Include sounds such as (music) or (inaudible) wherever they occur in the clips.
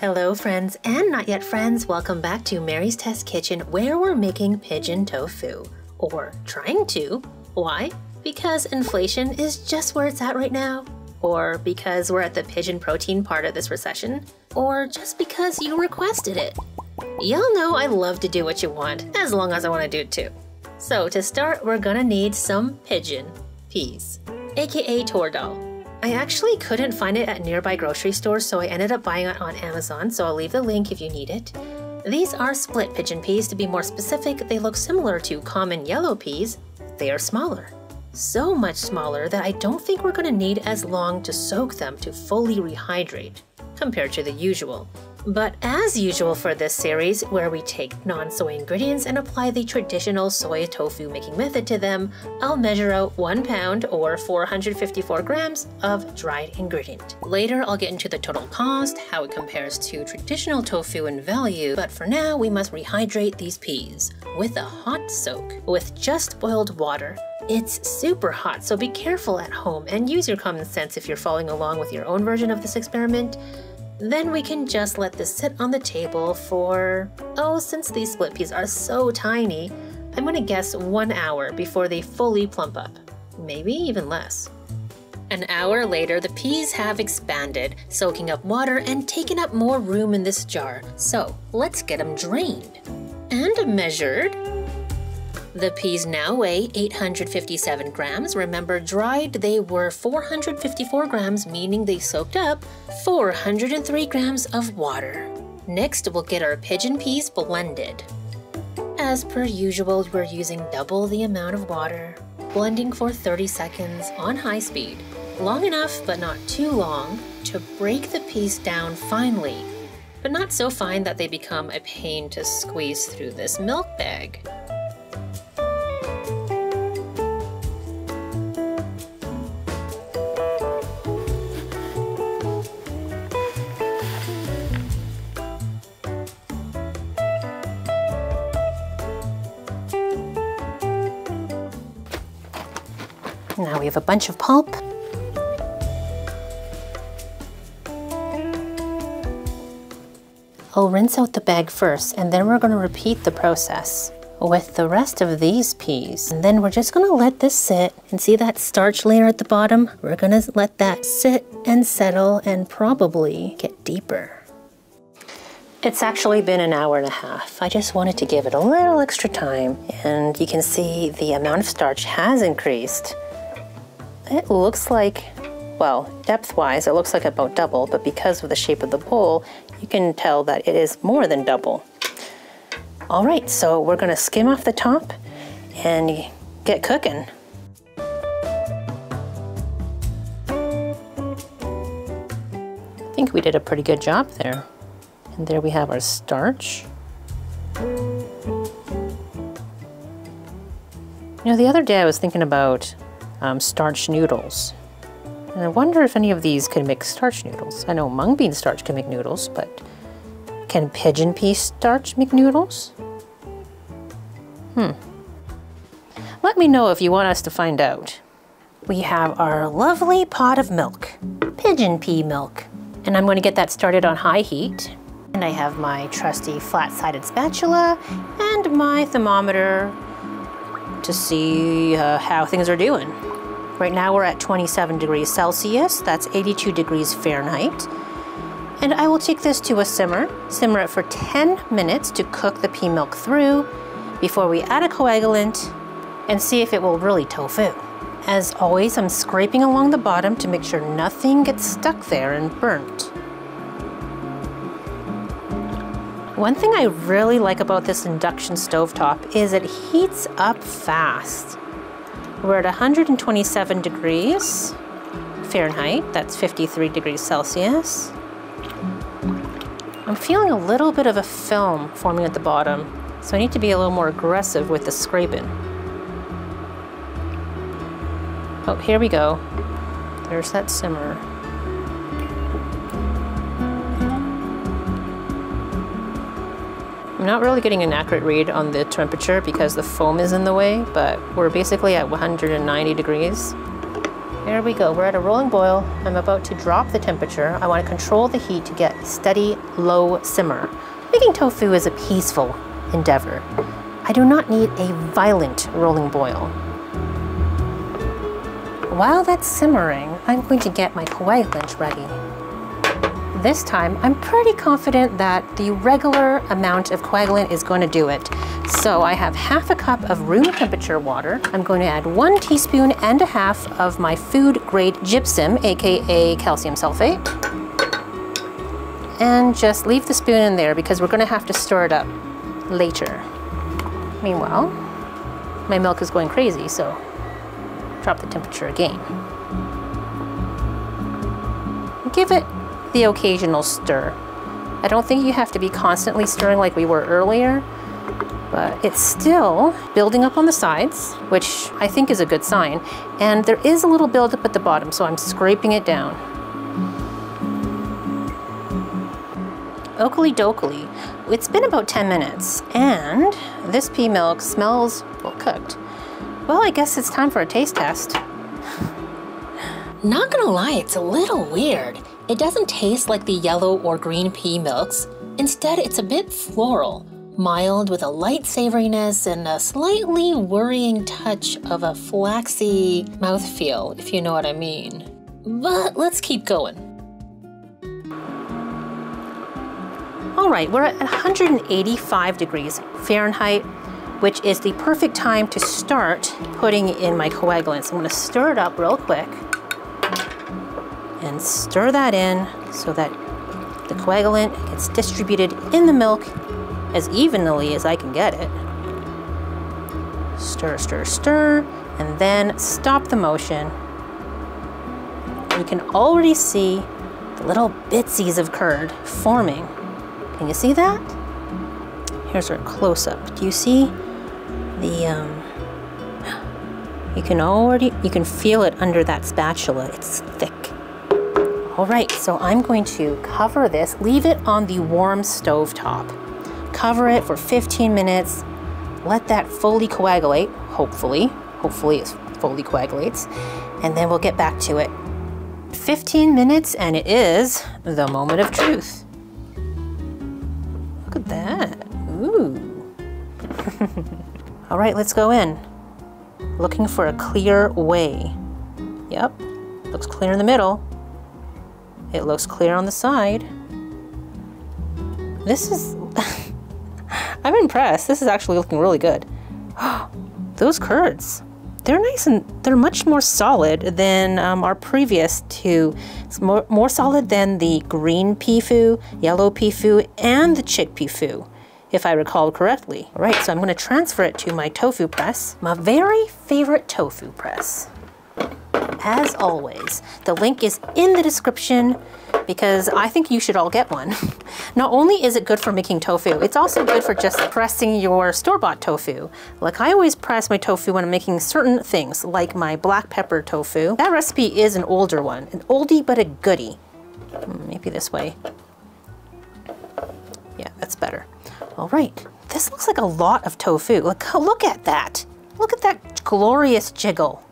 Hello, friends and not yet friends. Welcome back to Mary's Test Kitchen, where we're making pigeon tofu. Or trying to. Why? Because inflation is just where it's at right now. Or because we're at the pigeon protein part of this recession. Or just because you requested it. Y'all know I love to do what you want, as long as I want to do it too. So to start, we're gonna need some pigeon peas, aka toor dal. I actually couldn't find it at nearby grocery stores, so I ended up buying it on Amazon, so I'll leave the link if you need it. These are split pigeon peas. To be more specific, they look similar to common yellow peas. They are smaller. So much smaller that I don't think we're going to need as long to soak them to fully rehydrate, compared to the usual. But as usual for this series, where we take non-soy ingredients and apply the traditional soy tofu making method to them, I'll measure out 1 pound or 454 grams of dried ingredient. Later, I'll get into the total cost, how it compares to traditional tofu in value, but for now, we must rehydrate these peas with a hot soak with just boiled water. It's super hot, so be careful at home and use your common sense if you're following along with your own version of this experiment. Then we can just let this sit on the table for, oh, since these split peas are so tiny, I'm gonna guess one hour before they fully plump up. Maybe even less. An hour later, the peas have expanded, soaking up water and taken up more room in this jar. So let's get them drained. And measured. The peas now weigh 857 grams. Remember, dried they were 454 grams, meaning they soaked up 403 grams of water. Next, we'll get our pigeon peas blended. As per usual, we're using double the amount of water. Blending for 30 seconds on high speed. Long enough, but not too long, to break the peas down finely, but not so fine that they become a pain to squeeze through this milk bag. Now we have a bunch of pulp. I'll rinse out the bag first and then we're going to repeat the process with the rest of these peas. And then we're just going to let this sit and see that starch layer at the bottom? We're going to let that sit and settle and probably get deeper. It's actually been an hour and a half. I just wanted to give it a little extra time and you can see the amount of starch has increased. It looks like, well, depth-wise, it looks like about double, but because of the shape of the bowl, you can tell that it is more than double. All right, so we're gonna skim off the top and get cooking. I think we did a pretty good job there. And there we have our starch. You know, the other day I was thinking about um, starch noodles. And I wonder if any of these can make starch noodles. I know mung bean starch can make noodles, but can pigeon pea starch make noodles? Hmm. Let me know if you want us to find out. We have our lovely pot of milk, pigeon pea milk. And I'm going to get that started on high heat. And I have my trusty flat-sided spatula and my thermometer to see uh, how things are doing. Right now we're at 27 degrees Celsius, that's 82 degrees Fahrenheit. And I will take this to a simmer, simmer it for 10 minutes to cook the pea milk through before we add a coagulant and see if it will really tofu. As always, I'm scraping along the bottom to make sure nothing gets stuck there and burnt. One thing I really like about this induction stovetop is it heats up fast. We're at 127 degrees Fahrenheit, that's 53 degrees Celsius. I'm feeling a little bit of a film forming at the bottom, so I need to be a little more aggressive with the scraping. Oh, here we go. There's that simmer. I'm not really getting an accurate read on the temperature because the foam is in the way, but we're basically at 190 degrees. There we go, we're at a rolling boil. I'm about to drop the temperature. I want to control the heat to get a steady, low simmer. Making tofu is a peaceful endeavor. I do not need a violent rolling boil. While that's simmering, I'm going to get my coagulant ready. This time, I'm pretty confident that the regular amount of coagulant is going to do it. So I have half a cup of room temperature water. I'm going to add one teaspoon and a half of my food grade gypsum, AKA calcium sulfate. And just leave the spoon in there because we're going to have to stir it up later. Meanwhile, my milk is going crazy, so drop the temperature again. Give it the occasional stir. I don't think you have to be constantly stirring like we were earlier, but it's still building up on the sides, which I think is a good sign. And there is a little buildup at the bottom, so I'm scraping it down. Oakley dokley. It's been about 10 minutes, and this pea milk smells well cooked. Well, I guess it's time for a taste test. Not gonna lie, it's a little weird. It doesn't taste like the yellow or green pea milks. Instead, it's a bit floral, mild with a light savoriness and a slightly worrying touch of a flaxy mouthfeel, if you know what I mean. But let's keep going. All right, we're at 185 degrees Fahrenheit which is the perfect time to start putting in my coagulants. I'm gonna stir it up real quick and stir that in so that the coagulant gets distributed in the milk as evenly as I can get it. Stir, stir, stir, and then stop the motion. You can already see the little bitsies of curd forming. Can you see that? Here's our close-up. Do you see the um, you can already you can feel it under that spatula it's thick all right so I'm going to cover this. Leave it on the warm stove top cover it for 15 minutes. Let that fully coagulate hopefully. Hopefully it fully coagulates. And then we'll get back to it. 15 minutes and it is the moment of truth. Look at that. Ooh. (laughs) All right, let's go in. Looking for a clear way. Yep, looks clear in the middle. It looks clear on the side. This is, (laughs) I'm impressed. This is actually looking really good. (gasps) Those curds, they're nice and they're much more solid than um, our previous two. It's more, more solid than the green foo, yellow foo, and the chickpea foo if I recall correctly. All right, so I'm gonna transfer it to my tofu press, my very favorite tofu press. As always, the link is in the description because I think you should all get one. (laughs) Not only is it good for making tofu, it's also good for just pressing your store-bought tofu. Like I always press my tofu when I'm making certain things, like my black pepper tofu. That recipe is an older one, an oldie but a goodie. Hmm, maybe this way. Yeah, that's better. All right, this looks like a lot of tofu. Look, look at that. Look at that glorious jiggle.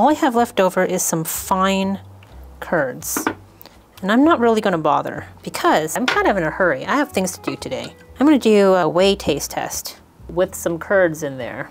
All I have left over is some fine curds. And I'm not really gonna bother because I'm kind of in a hurry. I have things to do today. I'm gonna do a whey taste test with some curds in there.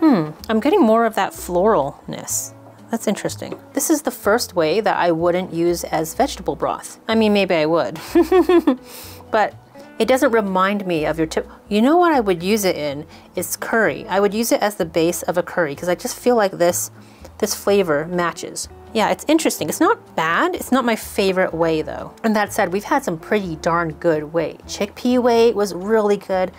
Hmm, I'm getting more of that floralness. That's interesting. This is the first whey that I wouldn't use as vegetable broth. I mean, maybe I would, (laughs) but it doesn't remind me of your tip. You know what I would use it in? It's curry. I would use it as the base of a curry because I just feel like this, this flavor matches. Yeah, it's interesting. It's not bad. It's not my favorite whey though. And that said, we've had some pretty darn good whey. Chickpea whey was really good.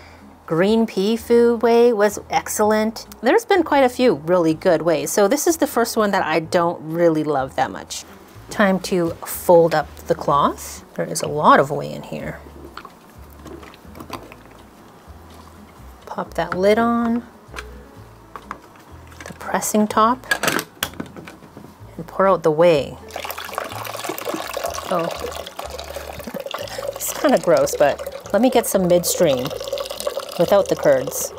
Green pea food whey was excellent. There's been quite a few really good wheys. So this is the first one that I don't really love that much. Time to fold up the cloth. There is a lot of whey in here. Pop that lid on. The pressing top. And pour out the whey. Oh, (laughs) it's kind of gross, but let me get some midstream. without the curds.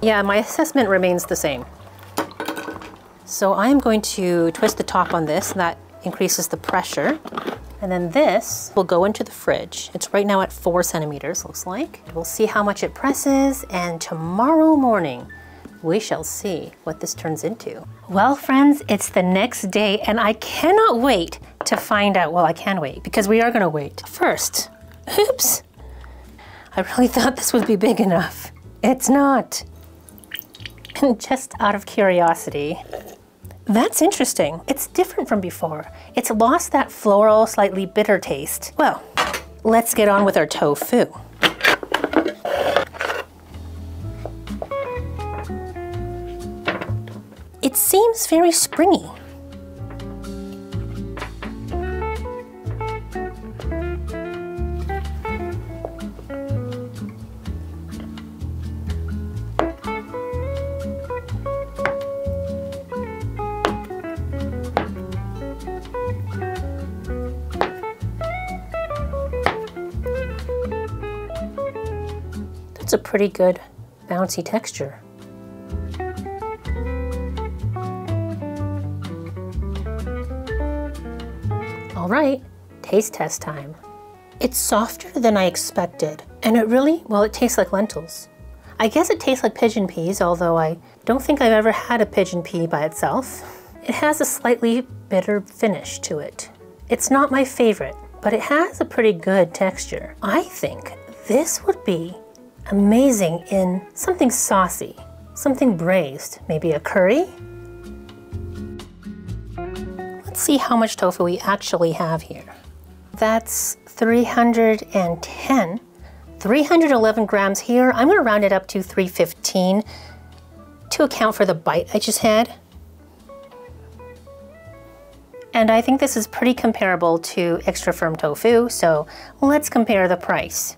Yeah, my assessment remains the same. So I'm going to twist the top on this, and that increases the pressure. And then this will go into the fridge. It's right now at four centimeters, looks like. We'll see how much it presses, and tomorrow morning, we shall see what this turns into. Well, friends, it's the next day, and I cannot wait to find out. Well, I can wait, because we are gonna wait. First, oops, I really thought this would be big enough. It's not. And just out of curiosity, that's interesting. It's different from before. It's lost that floral, slightly bitter taste. Well, let's get on with our tofu. It seems very springy. That's a pretty good bouncy texture. All right, taste test time. It's softer than I expected, and it really, well, it tastes like lentils. I guess it tastes like pigeon peas, although I don't think I've ever had a pigeon pea by itself. It has a slightly bitter finish to it. It's not my favorite, but it has a pretty good texture. I think this would be amazing in something saucy, something braised, maybe a curry. Let's see how much tofu we actually have here. That's 310. 311 grams here. I'm gonna round it up to 315 to account for the bite I just had. And I think this is pretty comparable to extra firm tofu, so let's compare the price.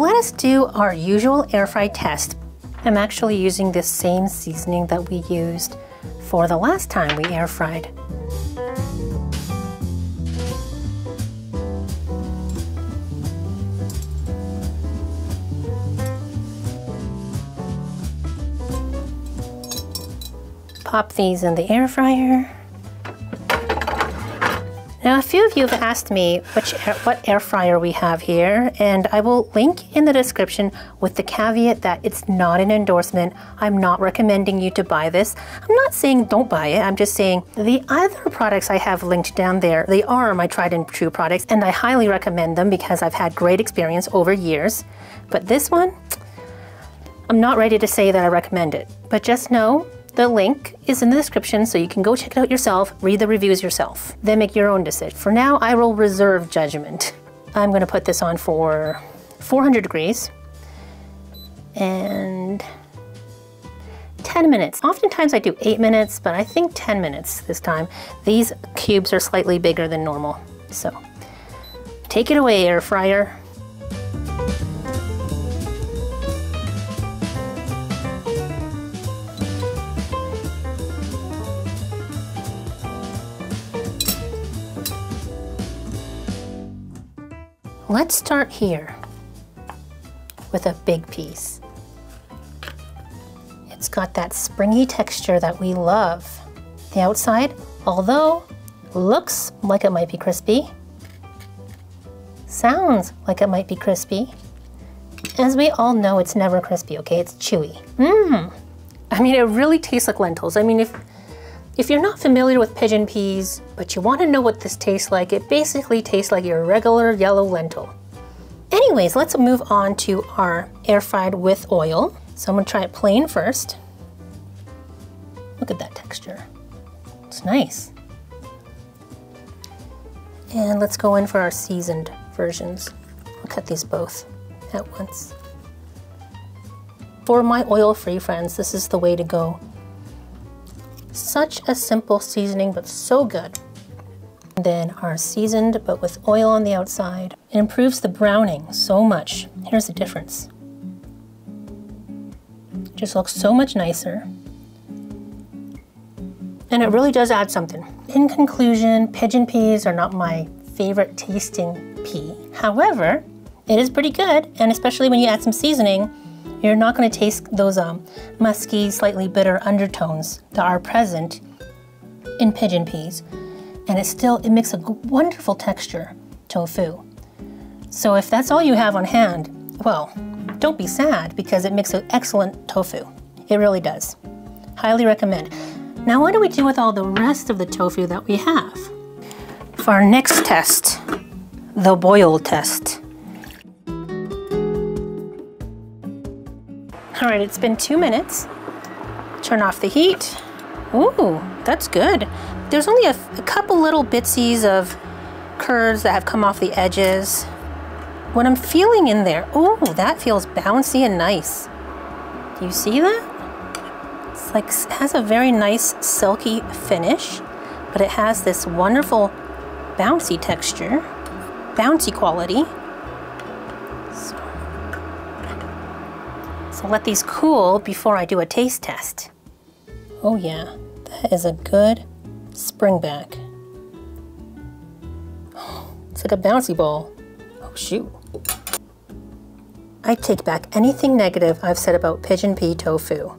Let us do our usual air fry test. I'm actually using the same seasoning that we used for the last time we air fried. Pop these in the air fryer. Now, a few of you have asked me which air, what air fryer we have here, and I will link in the description with the caveat that it's not an endorsement. I'm not recommending you to buy this. I'm not saying don't buy it. I'm just saying the other products I have linked down there, they are my tried and true products, and I highly recommend them because I've had great experience over years. But this one, I'm not ready to say that I recommend it. But just know the link is in the description so you can go check it out yourself, read the reviews yourself, then make your own decision. For now, I will reserve judgment. I'm going to put this on for 400 degrees and 10 minutes. Oftentimes I do 8 minutes, but I think 10 minutes this time. These cubes are slightly bigger than normal. So take it away, air fryer. Let's start here with a big piece. It's got that springy texture that we love. The outside, although looks like it might be crispy, sounds like it might be crispy. As we all know, it's never crispy, okay? It's chewy. Mmm. I mean, it really tastes like lentils. I mean, if if you're not familiar with pigeon peas, but you want to know what this tastes like, it basically tastes like your regular yellow lentil. Anyways, let's move on to our air fried with oil. So I'm gonna try it plain first. Look at that texture. It's nice. And let's go in for our seasoned versions. I'll cut these both at once. For my oil-free friends, this is the way to go. Such a simple seasoning, but so good. And then our seasoned, but with oil on the outside. It improves the browning so much. Here's the difference. It Just looks so much nicer. And it really does add something. In conclusion, pigeon peas are not my favorite tasting pea. However, it is pretty good, and especially when you add some seasoning, you're not going to taste those um, musky, slightly bitter undertones that are present in pigeon peas. And it still, it makes a wonderful texture tofu. So if that's all you have on hand, well, don't be sad because it makes an excellent tofu. It really does. Highly recommend. Now what do we do with all the rest of the tofu that we have? For our next test, the boil test. All right, it's been two minutes. Turn off the heat. Ooh, that's good. There's only a, a couple little bitsies of curds that have come off the edges. What I'm feeling in there, ooh, that feels bouncy and nice. Do you see that? It's like, it has a very nice silky finish, but it has this wonderful bouncy texture, bouncy quality. So let these cool before I do a taste test. Oh yeah, that is a good springback. (gasps) It's like a bouncy ball. Oh shoot. I take back anything negative I've said about pigeon pea tofu.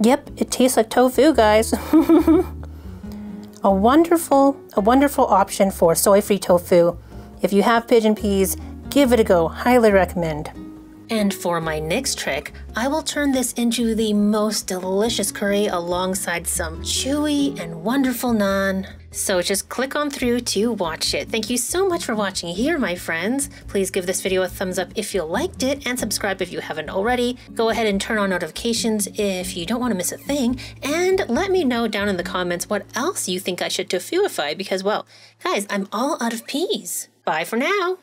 Yep, it tastes like tofu, guys. (laughs) a wonderful, a wonderful option for soy-free tofu. If you have pigeon peas, give it a go. Highly recommend. And for my next trick, I will turn this into the most delicious curry alongside some chewy and wonderful naan. So just click on through to watch it. Thank you so much for watching here, my friends. Please give this video a thumbs up if you liked it and subscribe if you haven't already. Go ahead and turn on notifications if you don't want to miss a thing. And let me know down in the comments what else you think I should tofuify because, well, guys, I'm all out of peas. Bye for now.